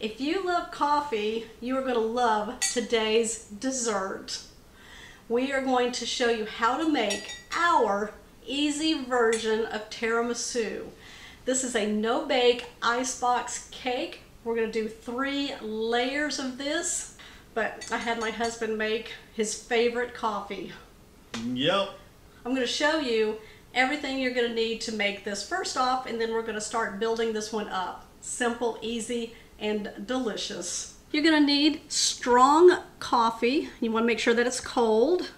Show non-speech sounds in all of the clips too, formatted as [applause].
If you love coffee, you are going to love today's dessert. We are going to show you how to make our easy version of tiramisu. This is a no-bake icebox cake. We're going to do three layers of this, but I had my husband make his favorite coffee. Yep. I'm going to show you everything you're going to need to make this first off, and then we're going to start building this one up. Simple, easy, and delicious. You're going to need strong coffee. You want to make sure that it's cold.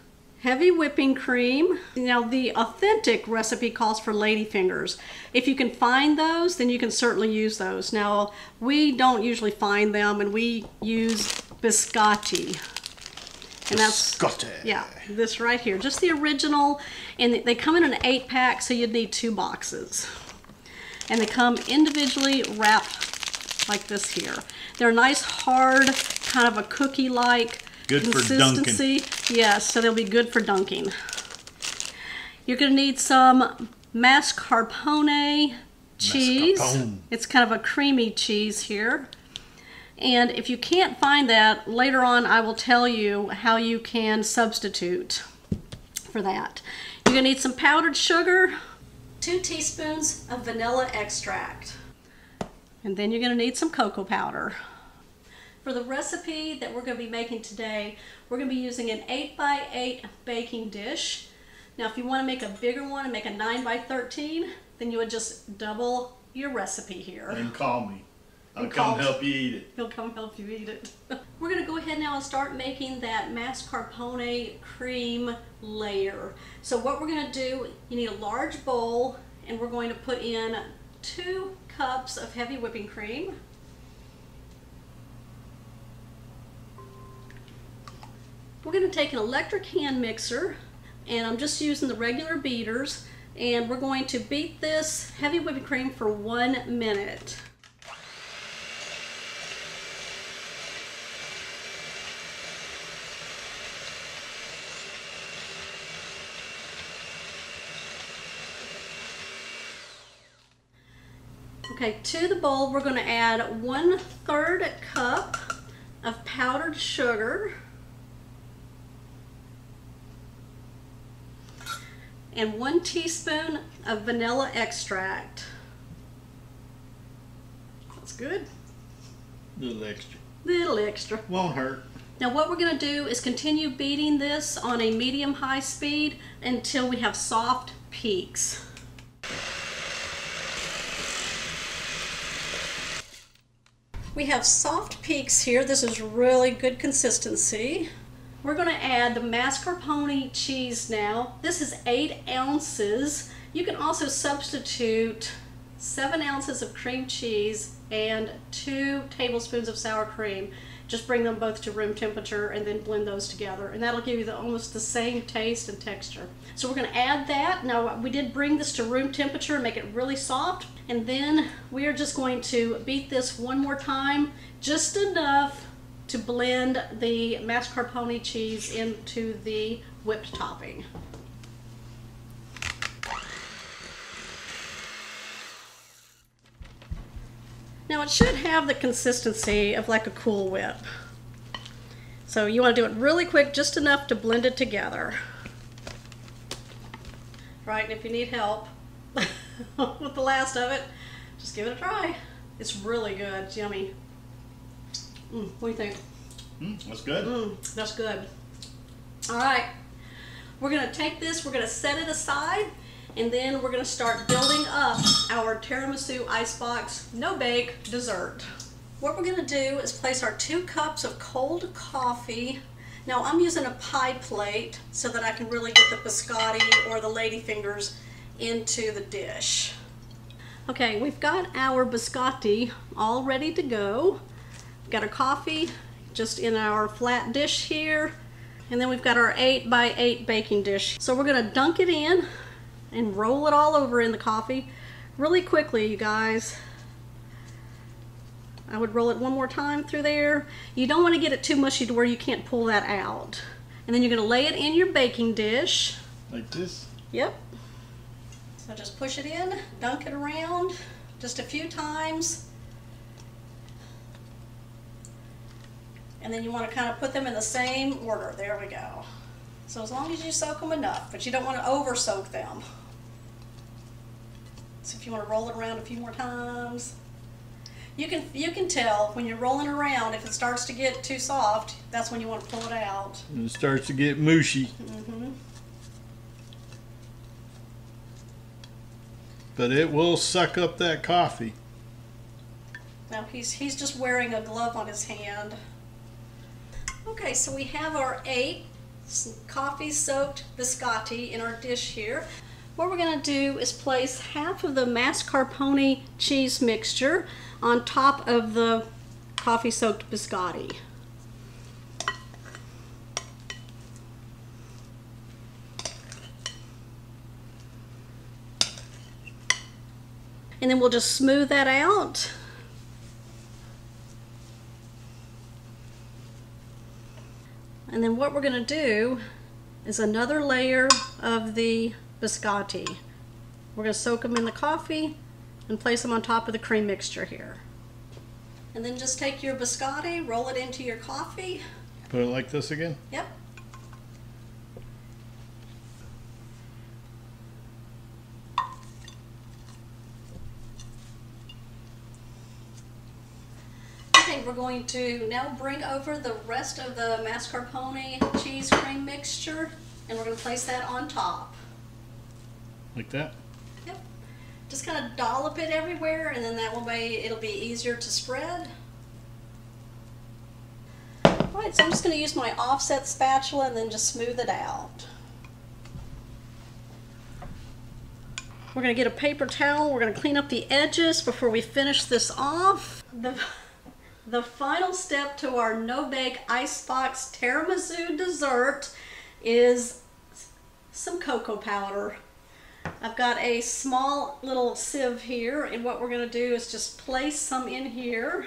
Heavy whipping cream. Now the authentic recipe calls for ladyfingers. If you can find those, then you can certainly use those. Now we don't usually find them and we use biscotti. And that's Biscotti. yeah, this right here, just the original, and they come in an eight pack, so you'd need two boxes. And they come individually wrapped like this here. They're nice, hard, kind of a cookie-like consistency. Yes, so they'll be good for dunking. You're gonna need some mascarpone cheese. Mascarpone. It's kind of a creamy cheese here. And if you can't find that, later on I will tell you how you can substitute for that. You're gonna need some powdered sugar, two teaspoons of vanilla extract, and then you're gonna need some cocoa powder. For the recipe that we're gonna be making today, we're gonna be using an 8 by 8 baking dish. Now if you wanna make a bigger one and make a 9 by 13, then you would just double your recipe here. And call me. I'll And come help you eat it. He'll come help you eat it. [laughs] We're gonna go ahead now and start making that mascarpone cream layer. So what we're gonna do, you need a large bowl and we're going to put in two cups of heavy whipping cream. We're gonna take an electric hand mixer and I'm just using the regular beaters and we're going to beat this heavy whipping cream for one minute. Okay, to the bowl, we're going to add one third cup of powdered sugar and one teaspoon of vanilla extract. That's good. Little extra. Little extra. Won't hurt. Now what we're going to do is continue beating this on a medium-high speed until we have soft peaks. We have soft peaks here. This is really good consistency. We're going to add the mascarpone cheese now. This is eight ounces. You can also substitute seven ounces of cream cheese and two tablespoons of sour cream. Just bring them both to room temperature and then blend those together. And that'll give you the, almost the same taste and texture. So we're gonna add that. Now we did bring this to room temperature and make it really soft. And then we are just going to beat this one more time, just enough to blend the mascarpone cheese into the whipped topping. Now it should have the consistency of like a Cool Whip. So you want to do it really quick, just enough to blend it together. Right, and if you need help [laughs] with the last of it, just give it a try. It's really good, it's yummy. Mm, what do you think? Mm, that's good. Mm, that's good. All right, we're gonna take this, we're gonna set it aside, and then we're gonna start building up our tiramisu icebox no bake dessert. What we're gonna do is place our two cups of cold coffee. Now I'm using a pie plate so that I can really get the biscotti or the ladyfingers into the dish. Okay, we've got our biscotti all ready to go. We've got our coffee just in our flat dish here. And then we've got our 8 by 8 baking dish. So we're going to dunk it in and roll it all over in the coffee really quickly, you guys. I would roll it one more time through there. You don't want to get it too mushy to where you can't pull that out. And then you're going to lay it in your baking dish. Like this. Yep. So just push it in, dunk it around just a few times. And then you want to kind of put them in the same order. There we go. So as long as you soak them enough, but you don't want to over soak them. So if you want to roll it around a few more times. You can you can tell when you're rolling around if it starts to get too soft. That's when you want to pull it out. And it starts to get mushy. hmm But it will suck up that coffee. Now he's he's just wearing a glove on his hand. Okay, so we have our eight coffee soaked biscotti in our dish here. What we're going to do is place half of the mascarpone cheese mixture on top of the coffee soaked biscotti. And then we'll just smooth that out. And then what we're going to do is another layer of the biscotti. We're going to soak them in the coffee and place them on top of the cream mixture here. And then just take your biscotti, roll it into your coffee. Put it like this again. Yep. Okay, we're going to now bring over the rest of the mascarpone cheese cream mixture and we're going to place that on top. Like that. Yep. Just kind of dollop it everywhere and then that way it'll be easier to spread. Alright, so I'm just going to use my offset spatula and then just smooth it out. We're going to get a paper towel. We're going to clean up the edges before we finish this off. The, the final step to our no-bake icebox tiramisu dessert is some cocoa powder. I've got a small little sieve here and what we're going to do is just place some in here.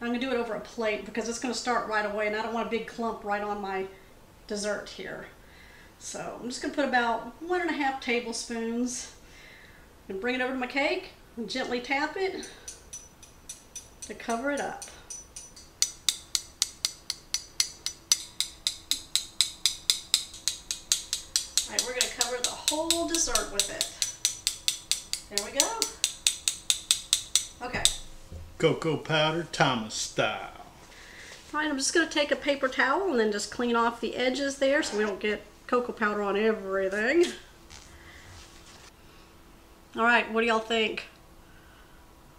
I'm going to do it over a plate because it's going to start right away and I don't want a big clump right on my dessert here. So I'm just going to put about one and a half tablespoons and bring it over to my cake and gently tap it to cover it up. Whole dessert with it. There we go. Okay. Cocoa powder, Thomas style. All right, I'm just going to take a paper towel and then just clean off the edges there so we don't get cocoa powder on everything. All right, what do y'all think?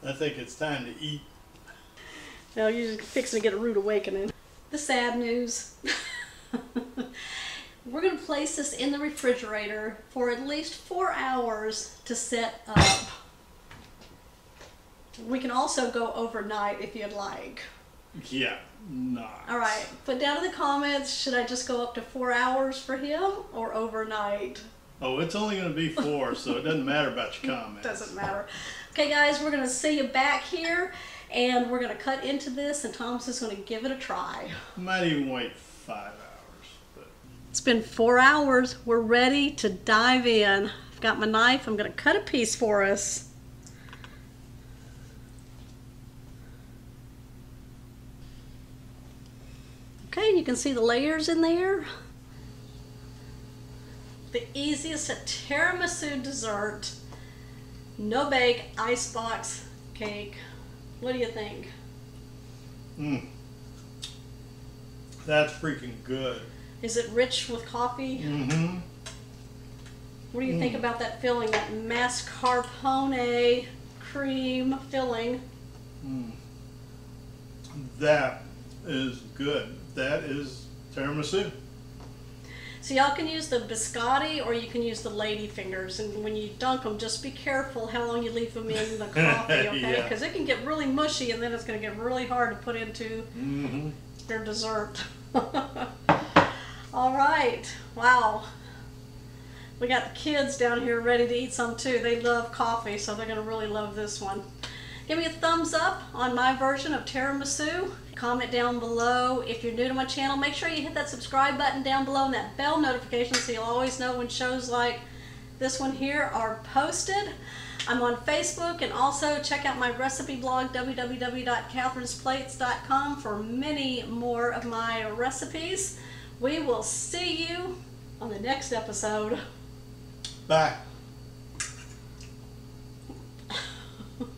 I think it's time to eat. Now you're just fixing to get a rude awakening. The sad news. [laughs] We're going to place this in the refrigerator for at least four hours to set up. We can also go overnight if you'd like. Yeah, nice. All right, put down in the comments, should I just go up to four hours for him or overnight? Oh, it's only going to be four, so it doesn't matter about your comments. [laughs] Doesn't matter. Okay, guys, we're going to see you back here and we're going to cut into this and Thomas is going to give it a try. Might even wait five It's been four hours. We're ready to dive in. I've got my knife. I'm going to cut a piece for us. Okay, you can see the layers in there. The easiest tiramisu dessert, no bake, icebox cake. What do you think? Mmm. that's freaking good. Is it rich with coffee? Mm-hmm. What do you think about that filling, that mascarpone cream filling? That is good. That is tiramisu. So y'all can use the biscotti or you can use the lady fingers. And when you dunk them, just be careful how long you leave them in the [laughs] coffee, okay? Yeah. Because it can get really mushy and then it's going to get really hard to put into Mm-hmm. their dessert. [laughs] All right. Wow. We got the kids down here ready to eat some too. They love coffee, so they're going to really love this one. Give me a thumbs up on my version of tiramisu. Comment down below. If you're new to my channel, make sure you hit that subscribe button down below and that bell notification so you'll always know when shows like this one here are posted. I'm on Facebook and also check out my recipe blog www.catherinesplates.com for many more of my recipes. We will see you on the next episode. Bye. [laughs]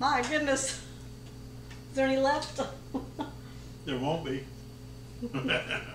My goodness. Is there any left? There won't be. [laughs]